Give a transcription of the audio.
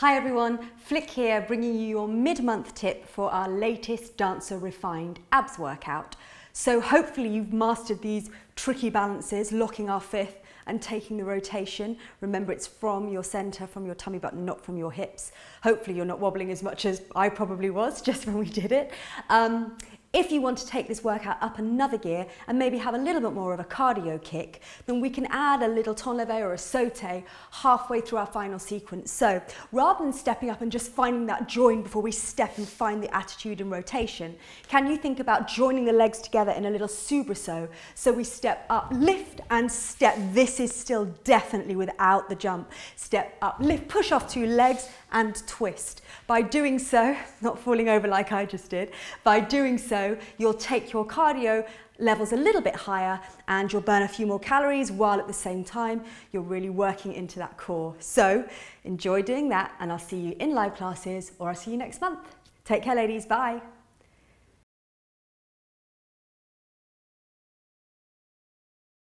Hi everyone, Flick here bringing you your mid-month tip for our latest Dancer Refined abs workout. So hopefully you've mastered these tricky balances, locking our fifth and taking the rotation. Remember it's from your center, from your tummy button, not from your hips. Hopefully you're not wobbling as much as I probably was just when we did it. Um, if you want to take this workout up another gear and maybe have a little bit more of a cardio kick, then we can add a little temps levé or a sauté halfway through our final sequence. So rather than stepping up and just finding that join before we step and find the attitude and rotation, can you think about joining the legs together in a little soubresaut? So we step up, lift and step. This is still definitely without the jump. Step up, lift, push off two legs and twist. By doing so, not falling over like I just did, by doing so, you'll take your cardio levels a little bit higher and you'll burn a few more calories while at the same time you're really working into that core. So enjoy doing that and I'll see you in live classes or I'll see you next month. Take care ladies, bye.